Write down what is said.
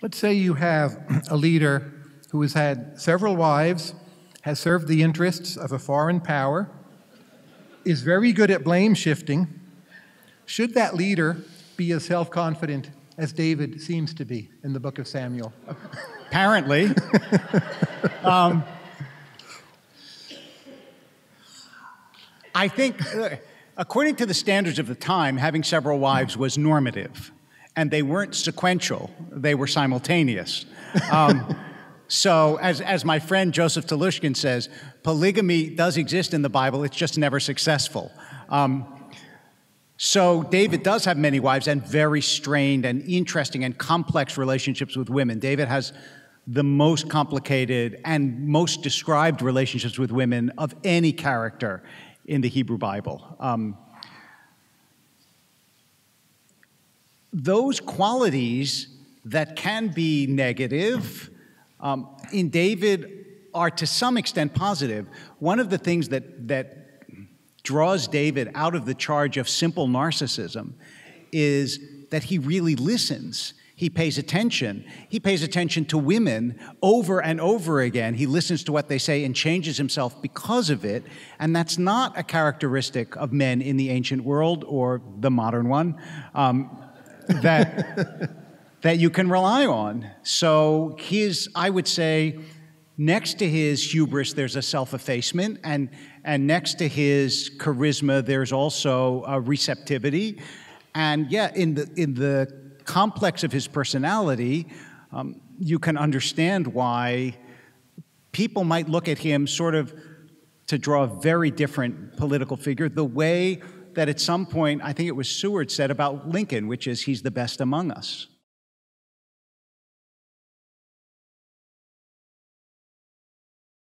Let's say you have a leader who has had several wives, has served the interests of a foreign power, is very good at blame shifting. Should that leader be as self confident as David seems to be in the book of Samuel? Apparently. um, I think, according to the standards of the time, having several wives was normative and they weren't sequential, they were simultaneous. Um, so, as, as my friend Joseph Telushkin says, polygamy does exist in the Bible, it's just never successful. Um, so, David does have many wives and very strained and interesting and complex relationships with women. David has the most complicated and most described relationships with women of any character in the Hebrew Bible. Um, those qualities that can be negative um, in David are to some extent positive. One of the things that, that draws David out of the charge of simple narcissism is that he really listens. He pays attention. He pays attention to women over and over again. He listens to what they say and changes himself because of it. And that's not a characteristic of men in the ancient world or the modern one. Um, that, that you can rely on. So his, I would say, next to his hubris, there's a self-effacement, and, and next to his charisma, there's also a receptivity. And yeah, in the, in the complex of his personality, um, you can understand why people might look at him sort of to draw a very different political figure, the way that at some point, I think it was Seward said about Lincoln, which is he's the best among us.